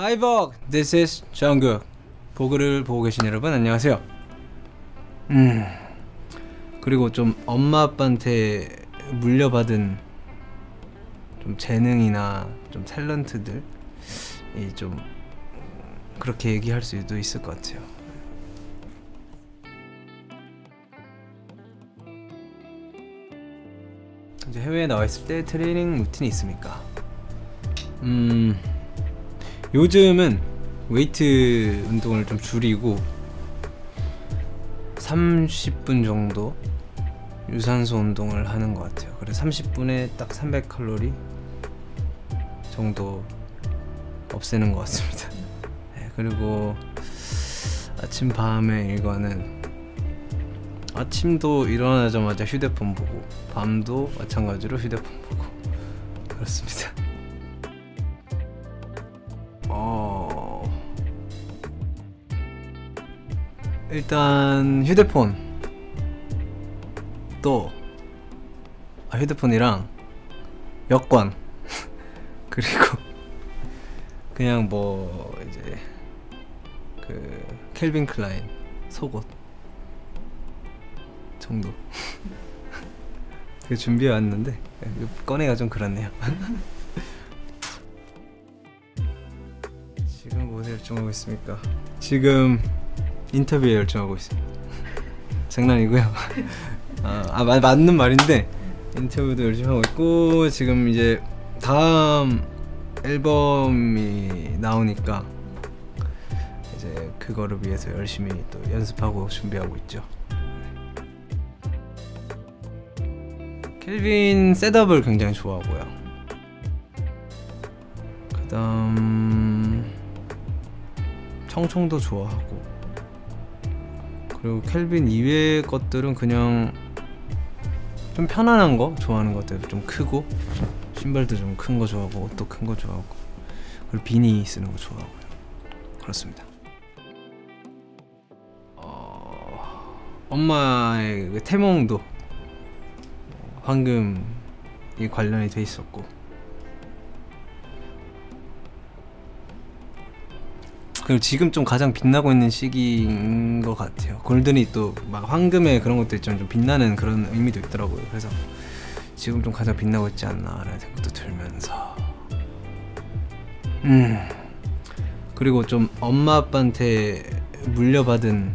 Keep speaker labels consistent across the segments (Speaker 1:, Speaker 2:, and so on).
Speaker 1: Hi Vogue, this is 정국. 보그를 보고 계신 여러분 안녕하세요. 음 그리고 좀 엄마 아빠한테 물려받은 좀 재능이나 좀 탤런트들 이좀 그렇게 얘기할 수도 있을 것 같아요. 이제 해외에 나와 있을 때 트레이닝 루틴이 있습니까? 음 요즘은 웨이트 운동을 좀 줄이고 30분 정도 유산소 운동을 하는 것 같아요. 그래서 30분에 딱 300칼로리 정도 없애는 것 같습니다. 네, 그리고 아침 밤에 일과는 아침도 일어나자마자 휴대폰 보고 밤도 마찬가지로 휴대폰 보고 그렇습니다. 어. 일단 휴대폰. 또. 아, 휴대폰이랑 여권. 그리고 그냥 뭐 이제 그 켈빈 클라인 속옷 정도. 그 준비해 왔는데 꺼내가 좀 그렇네요. 열중하고 있습니까? 지금 인터뷰에 열중하고 있습니다. 장난이고요. 아, 아 마- 맞는 말인데 인터뷰도 열심히 하고 있고 지금 이제 다음 앨범이 나오니까 이제 그거를 위해서 열심히 또 연습하고 준비하고 있죠. 켈빈 셋업을 굉장히 좋아하고요. 그다음 청청도 좋아하고 그리고 켈빈 이외의 것들은 그냥 좀 편안한 거 좋아하는 것들 좀 크고 신발도 좀 큰 거 좋아하고 옷도 큰 거 좋아하고 그리고 비니 쓰는 거 좋아하고요. 그렇습니다. 어, 엄마의 그 태몽도 황금이 관련이 돼 있었고 그리고 지금 좀 가장 빛나고 있는 시기인 것 같아요. 골든이 또 막 황금의 그런 것도 있지만 좀 빛나는 그런 의미도 있더라고요. 그래서 지금 좀 가장 빛나고 있지 않나라는 생각도 들면서 음 그리고 좀 엄마 아빠한테 물려받은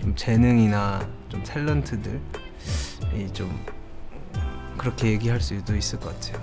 Speaker 1: 좀 재능이나 좀 탤런트들 이 좀 그렇게 얘기할 수도 있을 것 같아요.